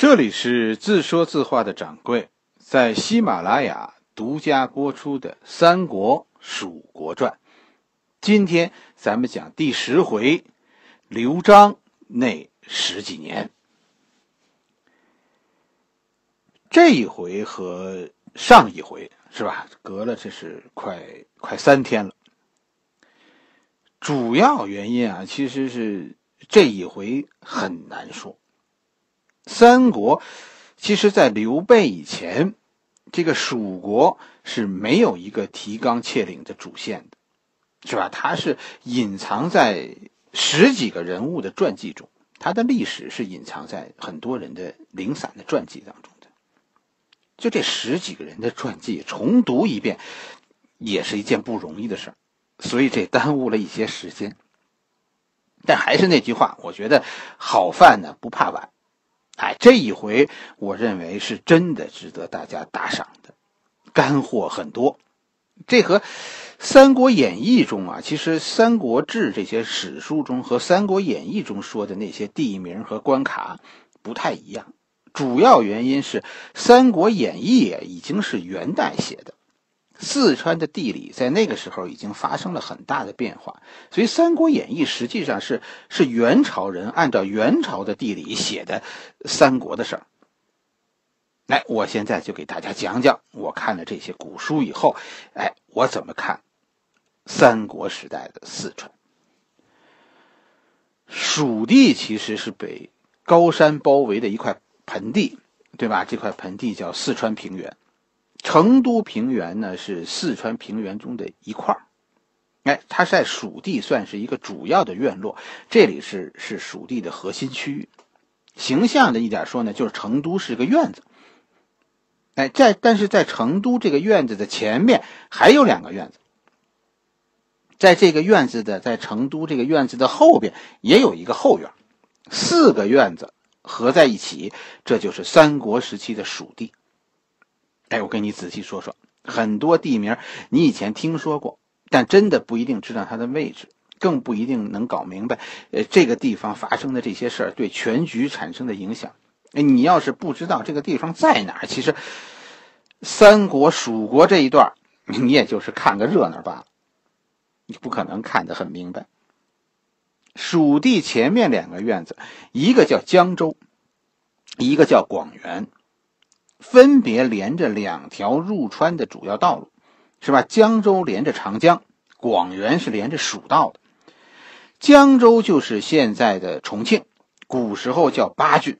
这里是自说自话的掌柜，在喜马拉雅独家播出的《三国蜀国传》，今天咱们讲第十回，刘璋那十几年。这一回和上一回是吧？隔了这是快快三天了。主要原因啊，其实是这一回很难说。三国，其实，在刘备以前，这个蜀国是没有一个提纲挈领的主线的，是吧？它是隐藏在十几个人物的传记中，它的历史是隐藏在很多人的零散的传记当中的。就这十几个人的传记重读一遍，也是一件不容易的事儿，所以这耽误了一些时间。但还是那句话，我觉得好饭呢不怕晚。哎，这一回我认为是真的值得大家打赏的，干货很多。这和《三国演义》中啊，其实《三国志》这些史书中和《三国演义》中说的那些地名和关卡不太一样。主要原因是《三国演义》已经是元代写的。四川的地理在那个时候已经发生了很大的变化，所以《三国演义》实际上是是元朝人按照元朝的地理写的三国的事儿。来，我现在就给大家讲讲，我看了这些古书以后，哎，我怎么看三国时代的四川？蜀地其实是被高山包围的一块盆地，对吧？这块盆地叫四川平原。成都平原呢是四川平原中的一块儿，哎，它在蜀地算是一个主要的院落，这里是是蜀地的核心区域。形象的一点说呢，就是成都是个院子。哎，在但是在成都这个院子的前面还有两个院子，在这个院子的在成都这个院子的后边也有一个后院，四个院子合在一起，这就是三国时期的蜀地。哎，我跟你仔细说说，很多地名你以前听说过，但真的不一定知道它的位置，更不一定能搞明白，呃，这个地方发生的这些事儿对全局产生的影响。哎，你要是不知道这个地方在哪儿，其实三国蜀国这一段，你也就是看个热闹罢了，你不可能看得很明白。蜀地前面两个院子，一个叫江州，一个叫广元。分别连着两条入川的主要道路，是吧？江州连着长江，广元是连着蜀道的。江州就是现在的重庆，古时候叫巴郡。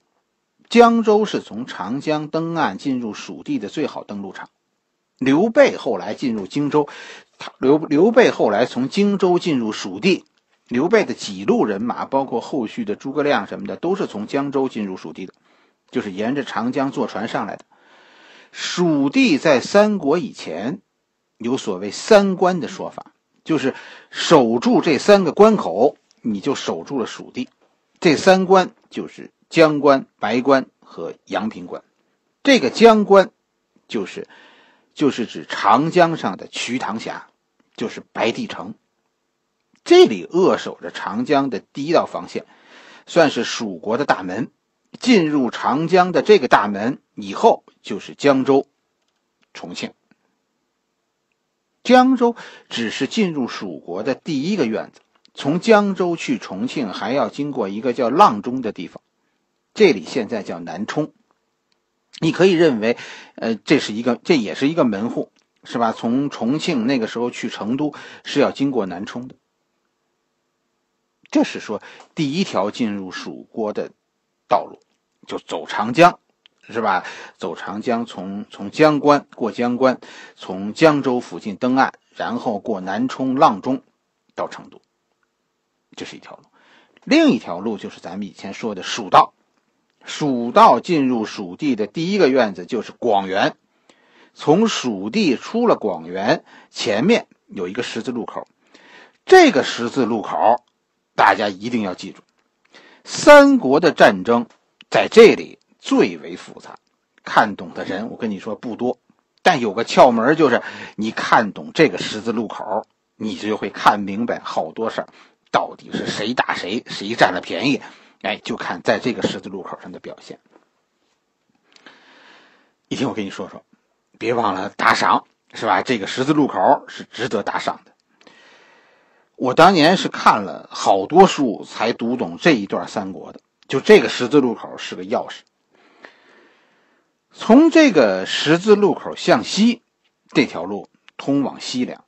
江州是从长江登岸进入蜀地的最好登陆场。刘备后来进入荆州，刘刘备后来从荆州进入蜀地，刘备的几路人马，包括后续的诸葛亮什么的，都是从江州进入蜀地的，就是沿着长江坐船上来的。蜀地在三国以前，有所谓三关的说法，就是守住这三个关口，你就守住了蜀地。这三关就是江关、白关和阳平关。这个江关，就是就是指长江上的瞿塘峡，就是白帝城。这里扼守着长江的第一道防线，算是蜀国的大门。进入长江的这个大门以后，就是江州、重庆。江州只是进入蜀国的第一个院子，从江州去重庆还要经过一个叫阆中的地方，这里现在叫南充。你可以认为，呃，这是一个，这也是一个门户，是吧？从重庆那个时候去成都是要经过南充的。这是说第一条进入蜀国的。道路就走长江，是吧？走长江，从从江关过江关，从江州附近登岸，然后过南充、阆中，到成都。这是一条路。另一条路就是咱们以前说的蜀道。蜀道进入蜀地的第一个院子就是广元。从蜀地出了广元，前面有一个十字路口。这个十字路口，大家一定要记住。三国的战争在这里最为复杂，看懂的人我跟你说不多，但有个窍门就是你看懂这个十字路口，你就会看明白好多事儿，到底是谁打谁，谁占了便宜，哎，就看在这个十字路口上的表现。一听我跟你说说，别忘了打赏，是吧？这个十字路口是值得打赏的。我当年是看了好多书才读懂这一段三国的，就这个十字路口是个钥匙。从这个十字路口向西，这条路通往西凉，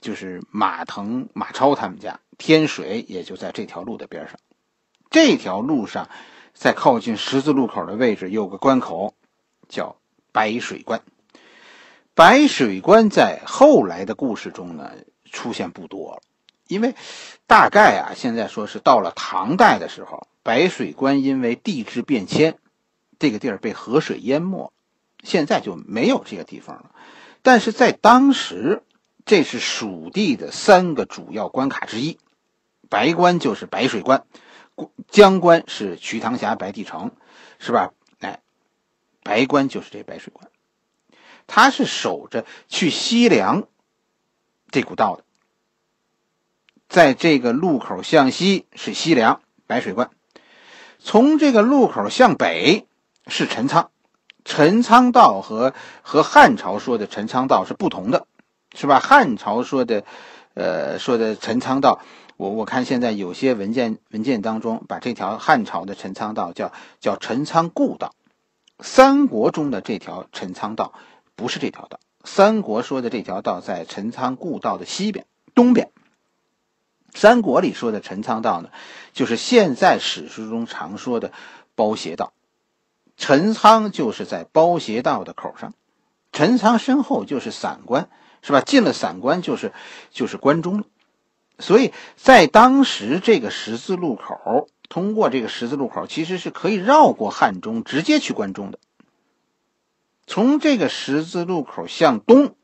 就是马腾、马超他们家，天水也就在这条路的边上。这条路上，在靠近十字路口的位置有个关口，叫白水关。白水关在后来的故事中呢，出现不多了，因为大概啊，现在说是到了唐代的时候，白水关因为地质变迁。这个地儿被河水淹没，现在就没有这个地方了。但是在当时，这是蜀地的三个主要关卡之一。白关就是白水关，江关是瞿塘峡白帝城，是吧？哎，白关就是这白水关，它是守着去西凉这股道的。在这个路口向西是西凉白水关，从这个路口向北。是陈仓，陈仓道和和汉朝说的陈仓道是不同的，是吧？汉朝说的，呃，说的陈仓道，我我看现在有些文件文件当中把这条汉朝的陈仓道叫叫陈仓故道，三国中的这条陈仓道不是这条道，三国说的这条道在陈仓故道的西边东边，三国里说的陈仓道呢，就是现在史书中常说的包斜道。陈仓就是在包斜道的口上，陈仓身后就是散关，是吧？进了散关就是就是关中了。所以在当时这个十字路口，通过这个十字路口，其实是可以绕过汉中，直接去关中的。从这个十字路口向东，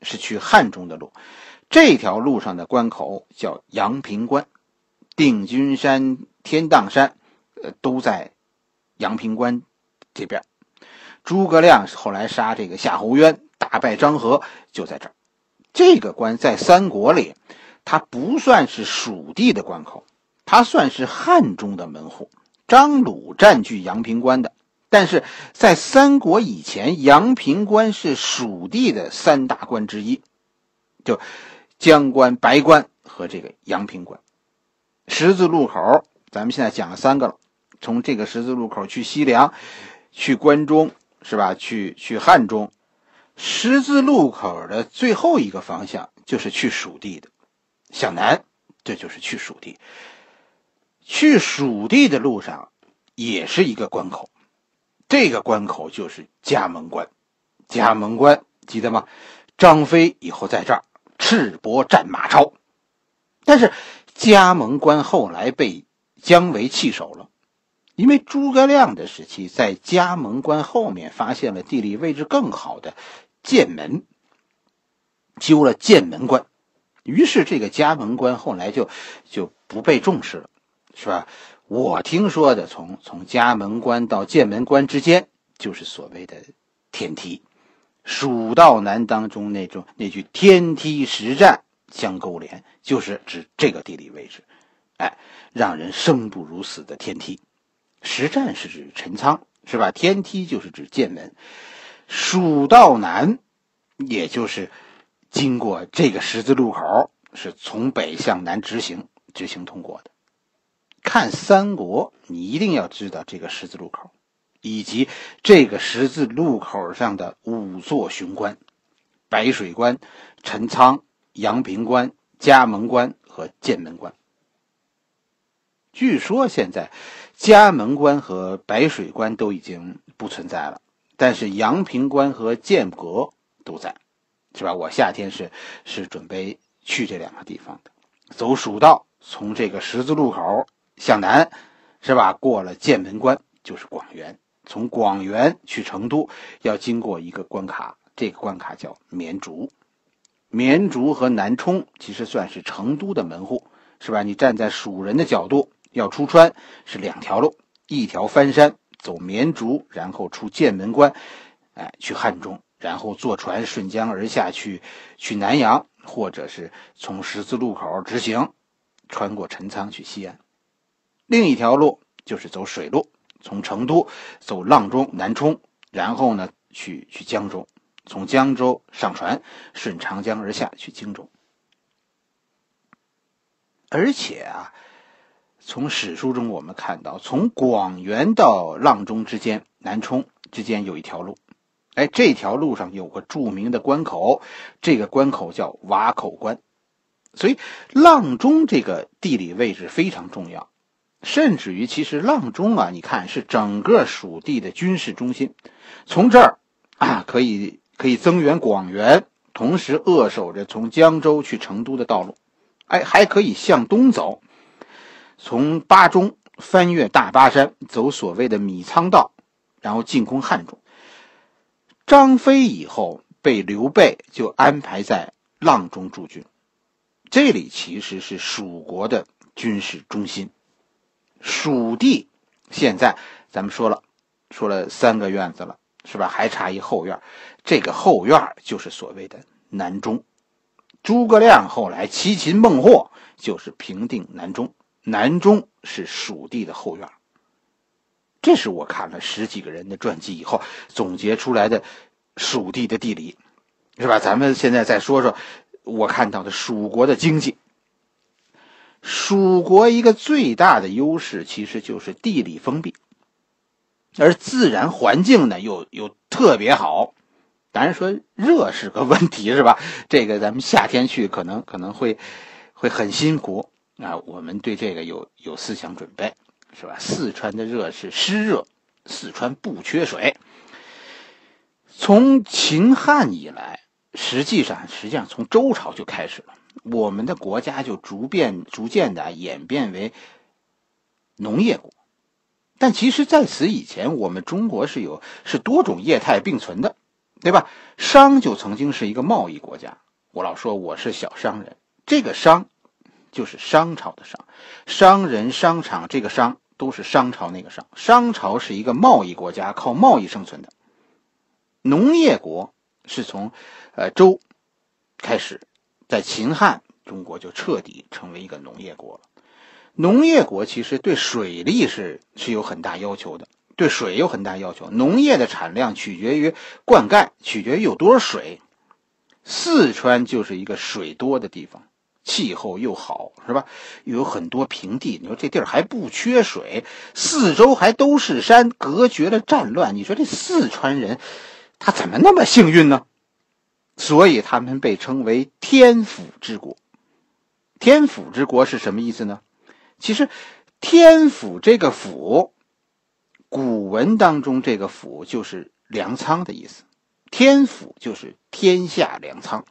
是去汉中的路。这条路上的关口叫阳平关，定军山、天荡山，呃，都在阳平关。这边，诸葛亮后来杀这个夏侯渊，大败张合，就在这儿。这个关在三国里，它不算是蜀地的关口，它算是汉中的门户。张鲁占据阳平关的，但是在三国以前，阳平关是蜀地的三大关之一，就江关、白关和这个阳平关。十字路口，咱们现在讲了三个了，从这个十字路口去西凉。去关中是吧？去去汉中，十字路口的最后一个方向就是去蜀地的，向南，这就是去蜀地。去蜀地的路上也是一个关口，这个关口就是嘉门关。嘉门关记得吗？张飞以后在这儿赤膊战马超，但是嘉门关后来被姜维弃守了。因为诸葛亮的时期，在嘉门关后面发现了地理位置更好的剑门，修了剑门关，于是这个嘉门关后来就就不被重视了，是吧？我听说的，从从嘉门关到剑门关之间，就是所谓的天梯，蜀道难当中那种那句天梯实战相勾连，就是指这个地理位置，哎，让人生不如死的天梯。实战是指陈仓，是吧？天梯就是指剑门，蜀道难，也就是经过这个十字路口，是从北向南直行直行通过的。看三国，你一定要知道这个十字路口，以及这个十字路口上的五座雄关：白水关、陈仓、阳平关、嘉门关和剑门关。据说现在。嘉门关和白水关都已经不存在了，但是阳平关和剑阁都在，是吧？我夏天是是准备去这两个地方的，走蜀道，从这个十字路口向南，是吧？过了剑门关就是广元，从广元去成都要经过一个关卡，这个关卡叫绵竹，绵竹和南充其实算是成都的门户，是吧？你站在蜀人的角度。要出川是两条路，一条翻山走绵竹，然后出剑门关，哎，去汉中，然后坐船顺江而下去去南阳，或者是从十字路口直行，穿过陈仓去西安。另一条路就是走水路，从成都走阆中南充，然后呢去去江州，从江州上船，顺长江而下去荆州。而且啊，从史书中我们看到，从广元到阆中之间，南充之间有一条路，哎，这条路上有个著名的关口，这个关口叫瓦口关。所以，阆中这个地理位置非常重要，甚至于，其实阆中啊，你看是整个蜀地的军事中心，从这儿啊可以可以增援广元，同时扼守着从江州去成都的道路，哎，还可以向东走，从巴中翻越大巴山，走所谓的米仓道，然后进攻汉中。张飞以后被刘备就安排在阆中驻军。这里其实是蜀国的军事中心，蜀地现在咱们说了，说了三个院子了，是吧？还差一后院，这个后院就是所谓的南中。诸葛亮后来七擒孟获，就是平定南中，南中是蜀地的后院。这是我看了十几个人的传记以后总结出来的蜀地的地理，是吧？咱们现在再说说。我看到的蜀国的经济，蜀国一个最大的优势其实就是地理封闭，而自然环境呢又又特别好。当然说热是个问题，是吧？这个咱们夏天去可能可能会会很辛苦啊。我们对这个有有思想准备，是吧？四川的热是湿热，四川不缺水。从秦汉以来。实际上，实际上从周朝就开始了，我们的国家就逐渐、逐渐的演变为农业国。但其实，在此以前，我们中国是有是多种业态并存的，对吧？商就曾经是一个贸易国家。我老说我是小商人，这个商就是商朝的商，商人、商场，这个商都是商朝那个商。商朝是一个贸易国家，靠贸易生存的。农业国是从。呃，周开始，在秦汉，中国就彻底成为一个农业国了。农业国其实对水利是是有很大要求的，对水有很大要求。农业的产量取决于灌溉，取决于有多少水。四川就是一个水多的地方，气候又好，是吧？又有很多平地。你说这地儿还不缺水，四周还都是山，隔绝了战乱。你说这四川人，他怎么那么幸运呢？所以他们被称为天府之国。天府之国是什么意思呢？其实，天府这个府，古文当中这个府就是粮仓的意思。天府就是天下粮仓。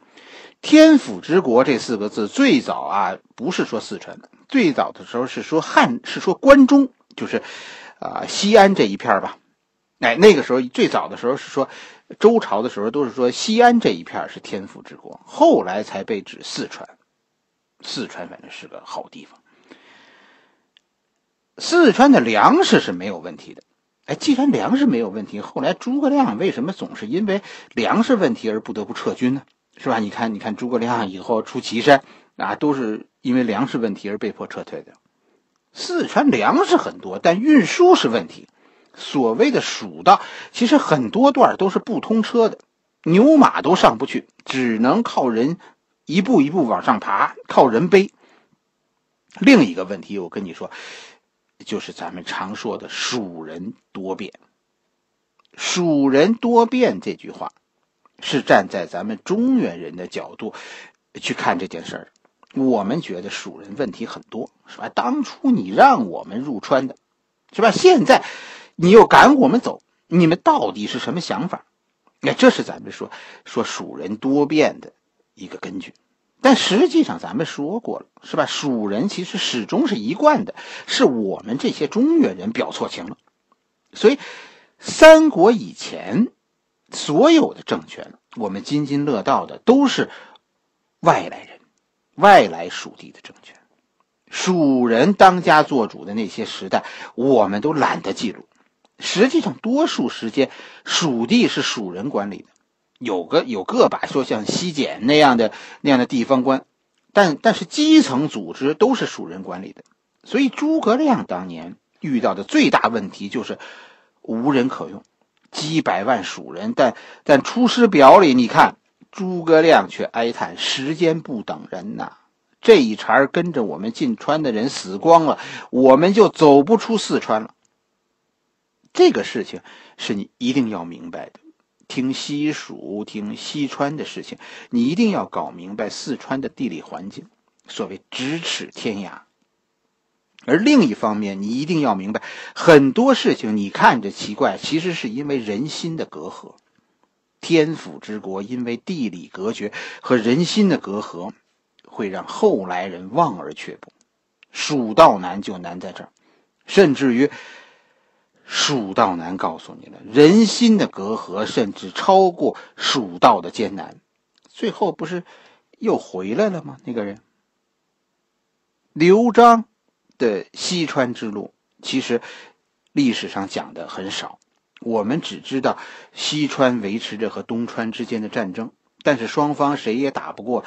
天府之国这四个字最早啊，不是说四川，最早的时候是说汉，是说关中，就是啊西安这一片吧。哎，那个时候最早的时候是说。周朝的时候都是说西安这一片是天府之国，后来才被指四川。四川反正是个好地方。四川的粮食是没有问题的。哎，既然粮食没有问题，后来诸葛亮为什么总是因为粮食问题而不得不撤军呢？是吧？你看，你看诸葛亮以后出祁山啊，都是因为粮食问题而被迫撤退的。四川粮食很多，但运输是问题。所谓的蜀道，其实很多段都是不通车的，牛马都上不去，只能靠人一步一步往上爬，靠人背。另一个问题，我跟你说，就是咱们常说的“蜀人多变”。蜀人多变这句话，是站在咱们中原人的角度去看这件事儿。我们觉得蜀人问题很多，是吧？当初你让我们入川的，是吧？现在。你又赶我们走，你们到底是什么想法？那，这是咱们说说蜀人多变的一个根据。但实际上，咱们说过了，是吧？蜀人其实始终是一贯的，是我们这些中原人表错情了。所以，三国以前所有的政权，我们津津乐道的都是外来人、外来蜀地的政权。蜀人当家做主的那些时代，我们都懒得记录。实际上，多数时间，蜀地是蜀人管理的，有个有个把说像西简那样的那样的地方官，但但是基层组织都是蜀人管理的。所以诸葛亮当年遇到的最大问题就是无人可用，几百万蜀人，但但《出师表》里你看，诸葛亮却哀叹时间不等人呐。这一茬跟着我们进川的人死光了，我们就走不出四川了。这个事情是你一定要明白的。听西蜀、听西川的事情，你一定要搞明白四川的地理环境。所谓咫尺天涯。而另一方面，你一定要明白，很多事情你看着奇怪，其实是因为人心的隔阂。天府之国因为地理隔绝和人心的隔阂，会让后来人望而却步。蜀道难就难在这儿，甚至于。蜀道难，告诉你了，人心的隔阂甚至超过蜀道的艰难。最后不是又回来了吗？那个人，刘璋的西川之路，其实历史上讲的很少。我们只知道西川维持着和东川之间的战争，但是双方谁也打不过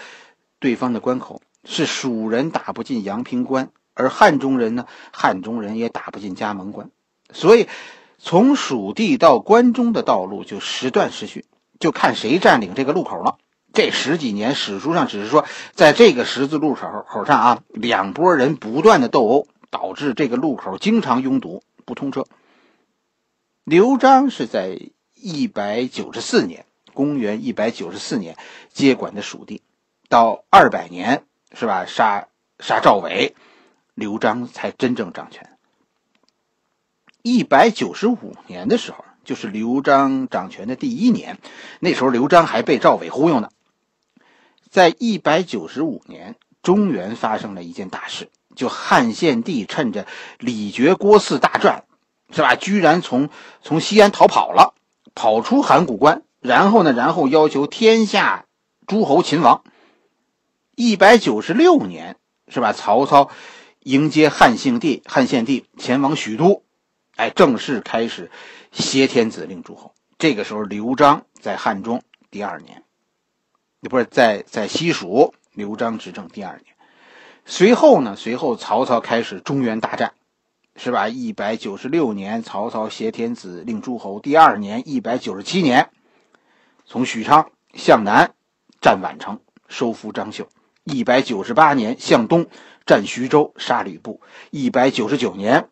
对方的关口。是蜀人打不进阳平关，而汉中人呢，汉中人也打不进嘉门关。所以，从蜀地到关中的道路就时断时续，就看谁占领这个路口了。这十几年，史书上只是说，在这个十字路口口上啊，两拨人不断的斗殴，导致这个路口经常拥堵不通车。刘璋是在一百九十四年（公元一百九十四年）接管的蜀地，到二百年是吧？杀杀赵伟，刘璋才真正掌权。一百九十五年的时候，就是刘璋掌权的第一年。那时候刘璋还被赵伟忽悠呢。在一百九十五年，中原发生了一件大事，就汉献帝趁着李傕郭汜大战，是吧？居然从从西安逃跑了，跑出函谷关，然后呢，然后要求天下诸侯秦王。一百九十六年，是吧？曹操迎接汉献帝，汉献帝前往许都。哎，正式开始挟天子令诸侯。这个时候，刘璋在汉中第二年，不是在在西蜀，刘璋执政第二年。随后呢，随后曹操开始中原大战，是吧？一百九十六年，曹操挟天子令诸侯。第二年，一百九十七年，从许昌向南占宛城，收复张绣。一百九十八年，向东占徐州，杀吕布。一百九十九年。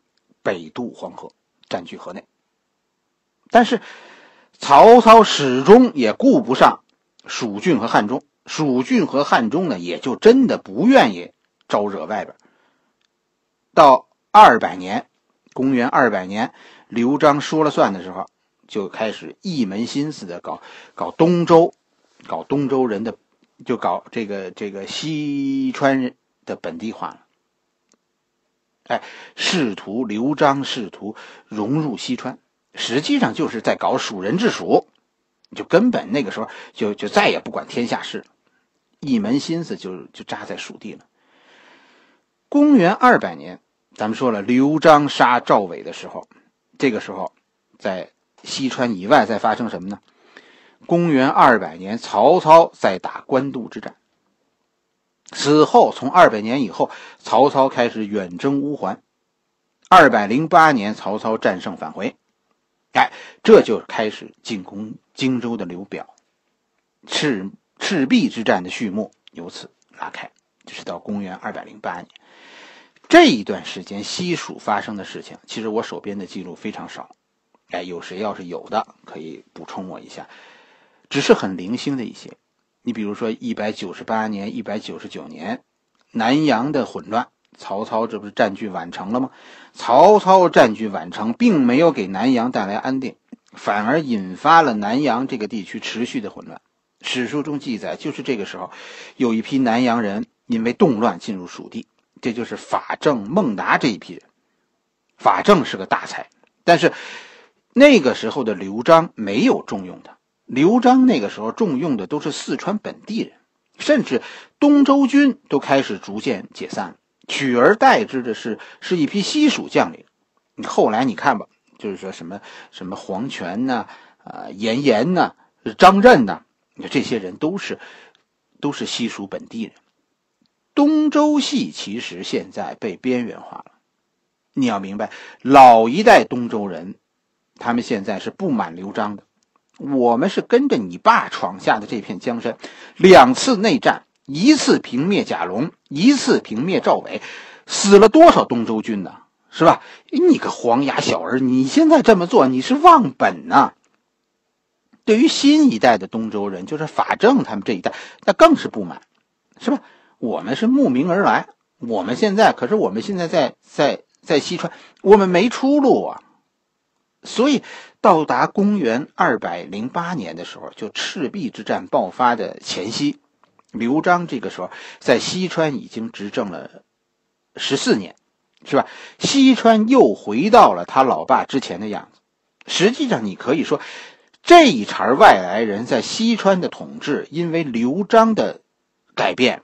北渡黄河，占据河内。但是曹操始终也顾不上蜀郡和汉中，蜀郡和汉中呢，也就真的不愿意招惹外边。到二百年，公元二百年，刘璋说了算的时候，就开始一门心思的搞搞东周，搞东周人的，就搞这个这个西川的本地化了。哎，试图刘璋试图融入西川，实际上就是在搞蜀人治蜀，就根本那个时候就就再也不管天下事，一门心思就就扎在蜀地了。公元二百年，咱们说了，刘璋杀赵伟的时候，这个时候在西川以外在发生什么呢？公元二百年，曹操在打官渡之战。此后，从二百年以后，曹操开始远征乌桓。二百零八年，曹操战胜返回，哎，这就开始进攻荆州的刘表。赤赤壁之战的序幕由此拉开，就是到公元二百零八年。这一段时间，西蜀发生的事情，其实我手边的记录非常少。哎，有谁要是有的，可以补充我一下，只是很零星的一些。你比如说，一百九十八年、一百九十九年，南阳的混乱，曹操这不是占据宛城了吗？曹操占据宛城，并没有给南阳带来安定，反而引发了南阳这个地区持续的混乱。史书中记载，就是这个时候，有一批南阳人因为动乱进入蜀地，这就是法正、孟达这一批人。法正是个大才，但是那个时候的刘璋没有重用他。刘璋那个时候重用的都是四川本地人，甚至东周军都开始逐渐解散了，取而代之的是是一批西蜀将领。你后来你看吧，就是说什么什么黄权呐，啊严颜呐，张任呐，你这些人都是都是西蜀本地人。东周系其实现在被边缘化了。你要明白，老一代东周人他们现在是不满刘璋的。我们是跟着你爸闯下的这片江山，两次内战，一次平灭贾龙，一次平灭赵伟，死了多少东周军呢？是吧？你个黄牙小儿，你现在这么做，你是忘本呐！对于新一代的东周人，就是法正他们这一代，那更是不满，是吧？我们是慕名而来，我们现在可是我们现在在在在西川，我们没出路啊！所以到达公元二百零八年的时候，就赤壁之战爆发的前夕，刘璋这个时候在西川已经执政了十四年。是吧？西川又回到了他老爸之前的样子。实际上，你可以说，这一茬外来人在西川的统治，因为刘璋的改变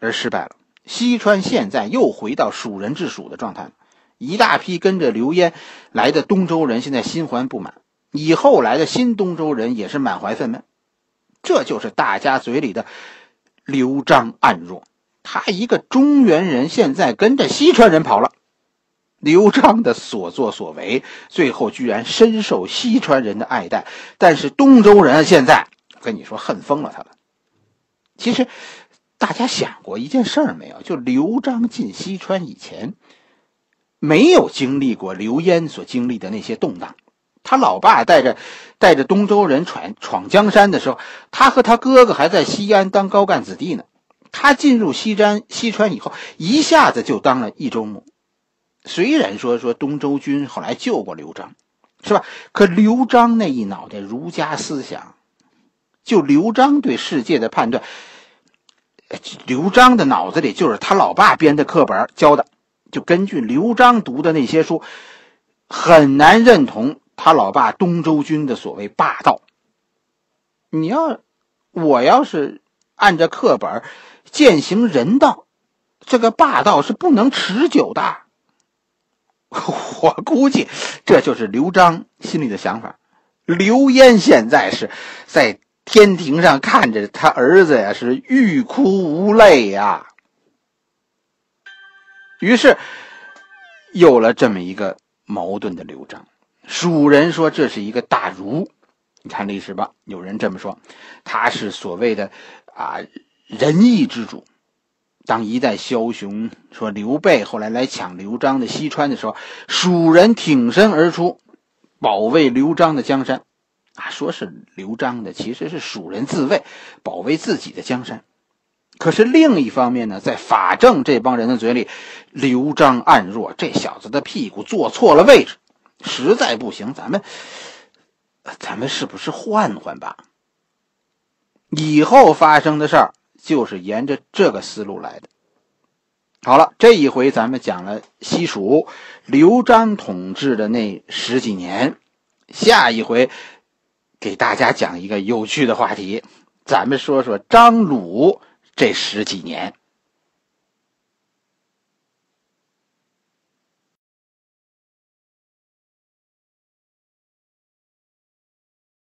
而失败了。西川现在又回到蜀人治蜀的状态，一大批跟着刘焉来的东周人现在心怀不满，以后来的新东周人也是满怀愤懑。这就是大家嘴里的刘璋暗弱。他一个中原人，现在跟着西川人跑了。刘璋的所作所为，最后居然深受西川人的爱戴。但是东周人现在，跟你说，恨疯了他了。其实，大家想过一件事儿没有？就刘璋进西川以前，没有经历过刘焉所经历的那些动荡。他老爸带着带着东周人闯闯江山的时候，他和他哥哥还在西安当高干子弟呢。他进入西詹西川以后，一下子就当了益州牧。虽然说说东周军后来救过刘璋，是吧？可刘璋那一脑袋儒家思想，就刘璋对世界的判断，刘璋的脑子里就是他老爸编的课本教的，就根据刘璋读的那些书，很难认同他老爸东周军的所谓霸道。你要我要是按照课本践行人道，这个霸道是不能持久的。我估计这就是刘璋心里的想法。刘焉现在是在天庭上看着他儿子呀，是欲哭无泪呀。于是有了这么一个矛盾的刘璋。蜀人说这是一个大儒，你看历史吧，有人这么说，他是所谓的啊仁义之主。当一代枭雄说刘备后来来抢刘璋的西川的时候，蜀人挺身而出，保卫刘璋的江山，啊，说是刘璋的，其实是蜀人自卫，保卫自己的江山。可是另一方面呢，在法正这帮人的嘴里，刘璋暗弱，这小子的屁股坐错了位置，实在不行，咱们，咱们是不是换换吧？以后发生的事儿。就是沿着这个思路来的。好了，这一回咱们讲了西蜀刘璋统治的那十几年，下一回给大家讲一个有趣的话题，咱们说说张鲁这十几年。